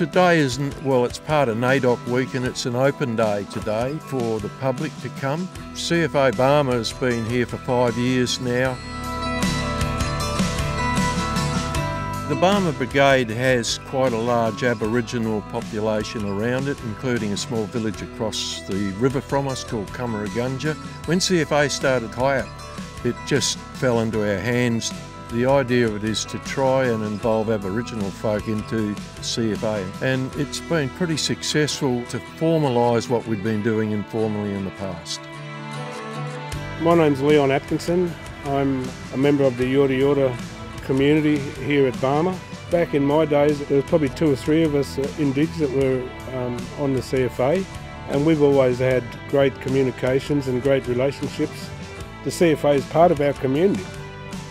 Today isn't, well, it's part of NAIDOC week and it's an open day today for the public to come. CFA Barmah has been here for five years now. The Barmah Brigade has quite a large Aboriginal population around it, including a small village across the river from us called Cummeragunja. When CFA started KIAP, it just fell into our hands. The idea of it is to try and involve Aboriginal folk into CFA, and it's been pretty successful to formalise what we've been doing informally in the past. My name's Leon Atkinson. I'm a member of the Yorta Yorta community here at Barmah. Back in my days, there was probably two or three of us in Digs that were um, on the CFA, and we've always had great communications and great relationships. The CFA is part of our community,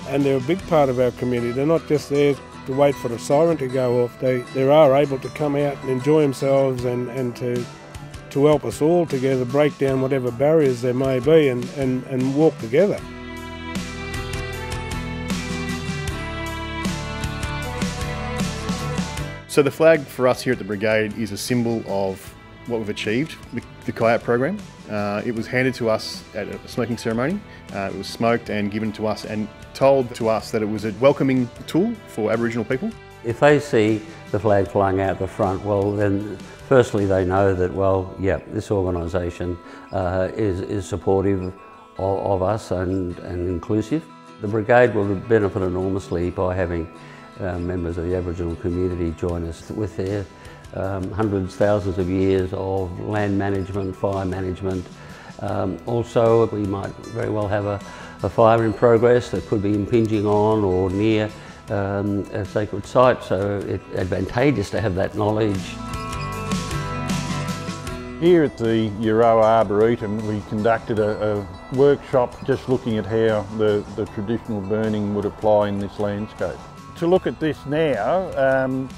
and they're a big part of our community. They're not just there to wait for the siren to go off. They, they are able to come out and enjoy themselves and, and to, to help us all together break down whatever barriers there may be and, and, and walk together. So the flag for us here at the brigade is a symbol of what we've achieved, the, the KIAP program. Uh, it was handed to us at a smoking ceremony. Uh, it was smoked and given to us and told to us that it was a welcoming tool for Aboriginal people. If they see the flag flying out the front, well then firstly they know that, well, yeah, this organisation uh, is, is supportive of, of us and, and inclusive. The brigade will benefit enormously by having uh, members of the Aboriginal community join us with their um, hundreds, thousands of years of land management, fire management. Um, also, we might very well have a, a, fire in progress that could be impinging on or near um, a sacred site, so it's advantageous to have that knowledge. Here at the Euroa Arboretum we conducted a, a workshop just looking at how the, the traditional burning would apply in this landscape to look at this now, um,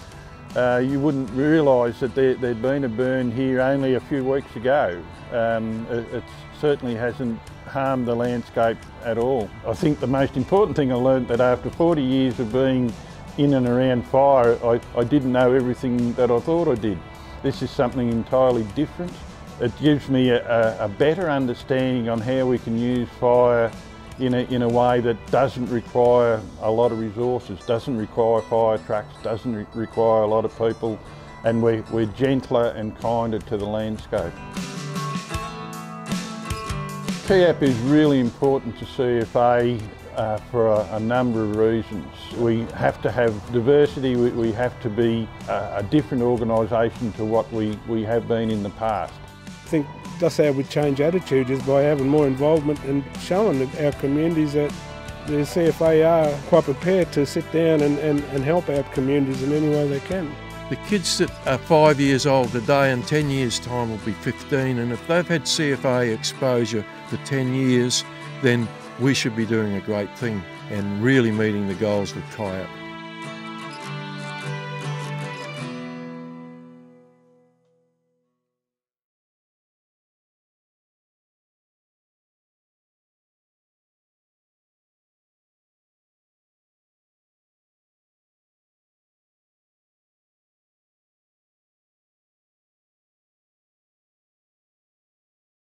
uh, you wouldn't realise that there, had been a burn here only a few weeks ago. Um, it, it, certainly hasn't harmed the landscape at all. I think the most important thing I learned that after 40 years of being in and around fire, I, I didn't know everything that I thought I did. This is something entirely different. It gives me a, a better understanding on how we can use fire in a, in a way that doesn't require a lot of resources, doesn't require fire trucks, doesn't re require a lot of people, and we're, we're gentler and kinder to the landscape. KIAP is really important to CFA uh, for a, a, number of reasons. We have to have diversity, we, we have to be a, a different organisation to what we, we have been in the past. I think that's how we change attitudes is by having more involvement and showing our communities that the CFA are quite prepared to sit down and, and, and help our communities in any way they can. The kids that are five years old today in 10 years time will be 15 and if they've had CFA exposure for 10 years then we should be doing a great thing and really meeting the goals with KIAP.